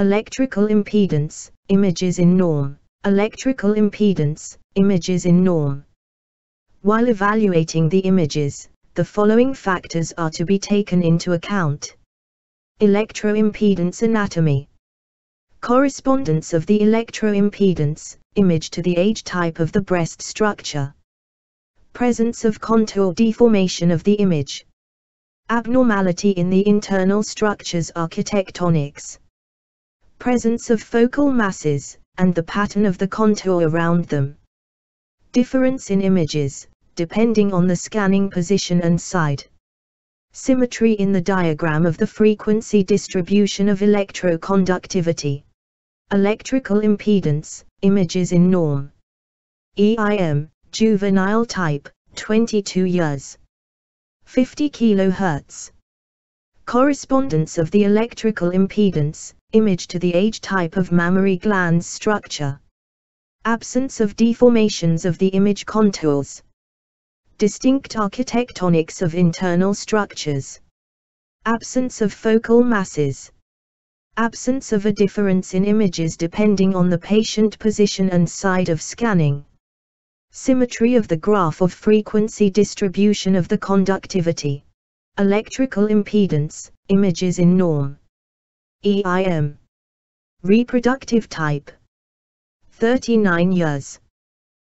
Electrical impedance, images in norm. Electrical impedance, images in norm. While evaluating the images, the following factors are to be taken into account. Electroimpedance anatomy. Correspondence of the electroimpedance, image to the age type of the breast structure. Presence of contour deformation of the image. Abnormality in the internal structures architectonics. Presence of focal masses, and the pattern of the contour around them. Difference in images, depending on the scanning position and side. Symmetry in the diagram of the frequency distribution of electroconductivity. Electrical impedance, images in norm. EIM, juvenile type, 22 years. 50 kHz. Correspondence of the electrical impedance, image to the age type of mammary glands structure. Absence of deformations of the image contours. Distinct architectonics of internal structures. Absence of focal masses absence of a difference in images depending on the patient position and side of scanning. Symmetry of the graph of frequency distribution of the conductivity. Electrical impedance, images in norm. EIM. Reproductive type. 39 years.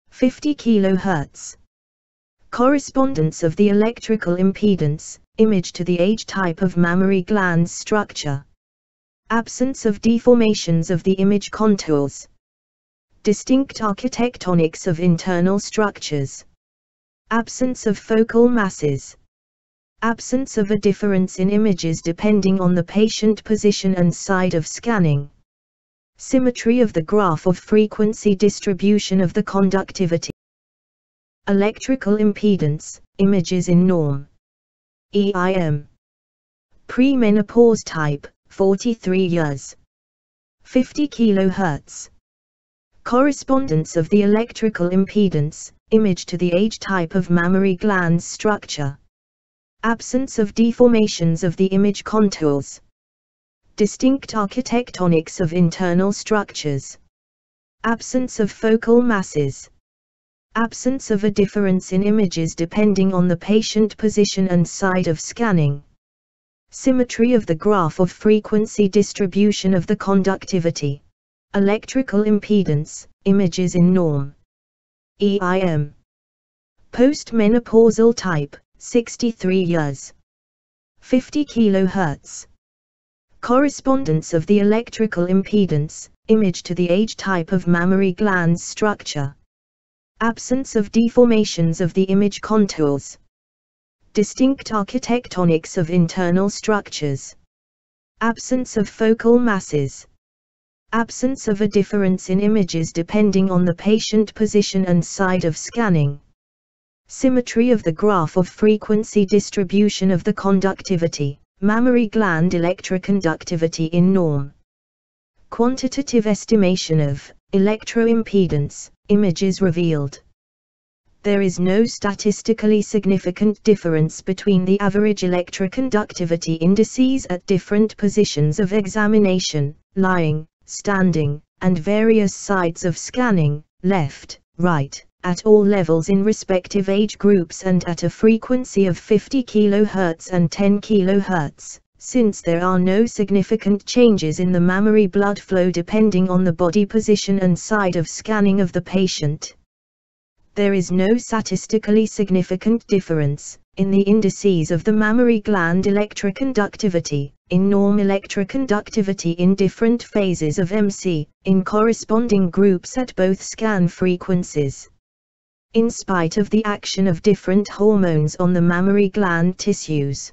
50 kHz. Correspondence of the electrical impedance, image to the age type of mammary glands structure. Absence of deformations of the image contours. Distinct architectonics of internal structures. Absence of focal masses. Absence of a difference in images depending on the patient position and side of scanning. Symmetry of the graph of frequency distribution of the conductivity. Electrical impedance, images in norm. EIM. Premenopause type, 43 years. 50 kHz. Correspondence of the electrical impedance, image to the age type of mammary glands structure. Absence of deformations of the image contours. Distinct architectonics of internal structures. Absence of focal masses. Absence of a difference in images depending on the patient position and side of scanning. Symmetry of the graph of frequency distribution of the conductivity. Electrical impedance, images in norm. EIM. Postmenopausal type, 63 years. 50 kHz. Correspondence of the electrical impedance, image to the age type of mammary glands structure. Absence of deformations of the image contours distinct architectonics of internal structures, absence of focal masses, absence of a difference in images depending on the patient position and side of scanning, symmetry of the graph of frequency distribution of the conductivity, mammary gland electroconductivity in norm, quantitative estimation of electroimpedance, images revealed. There is no statistically significant difference between the average electroconductivity indices at different positions of examination, lying, standing, and various sides of scanning, left, right, at all levels in respective age groups and at a frequency of 50 kHz and 10 kHz, since there are no significant changes in the mammary blood flow depending on the body position and side of scanning of the patient there is no statistically significant difference in the indices of the mammary gland electroconductivity, in norm electroconductivity in different phases of MC, in corresponding groups at both scan frequencies. In spite of the action of different hormones on the mammary gland tissues.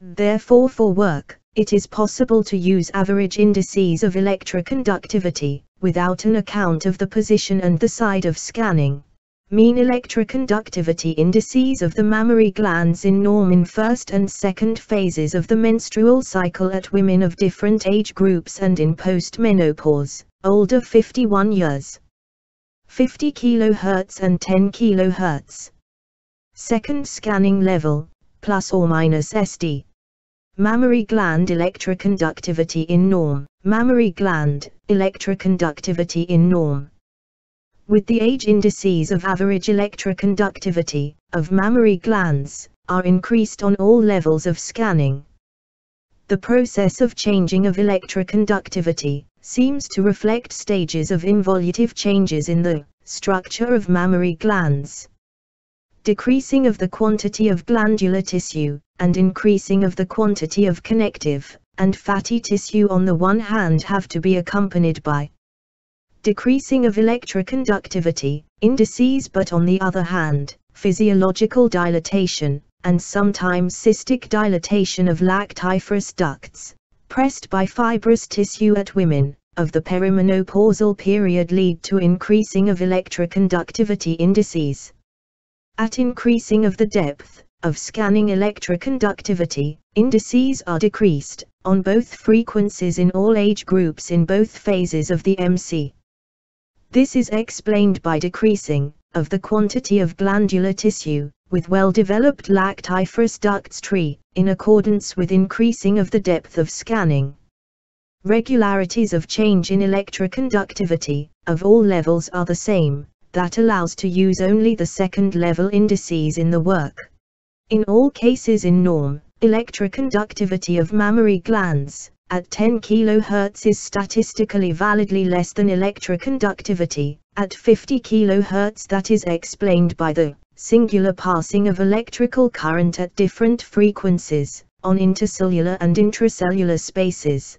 Therefore for work, it is possible to use average indices of electroconductivity, without an account of the position and the side of scanning mean electroconductivity indices of the mammary glands in norm in first and second phases of the menstrual cycle at women of different age groups and in postmenopause, older 51 years. 50 kHz and 10 kHz. Second scanning level, plus or minus SD. Mammary gland electroconductivity in norm. Mammary gland electroconductivity in norm. With the age indices of average electroconductivity of mammary glands are increased on all levels of scanning. The process of changing of electroconductivity seems to reflect stages of involutive changes in the structure of mammary glands. Decreasing of the quantity of glandular tissue, and increasing of the quantity of connective and fatty tissue on the one hand have to be accompanied by decreasing of electroconductivity indices but on the other hand, physiological dilatation, and sometimes cystic dilatation of lactiferous ducts, pressed by fibrous tissue at women, of the perimenopausal period lead to increasing of electroconductivity indices. At increasing of the depth of scanning electroconductivity, indices are decreased, on both frequencies in all age groups in both phases of the MC. This is explained by decreasing of the quantity of glandular tissue, with well-developed lactiferous ducts tree, in accordance with increasing of the depth of scanning. Regularities of change in electroconductivity, of all levels are the same, that allows to use only the second level indices in the work. In all cases in norm, electroconductivity of mammary glands, at 10 kHz is statistically validly less than electroconductivity, at 50 kHz that is explained by the singular passing of electrical current at different frequencies, on intercellular and intracellular spaces,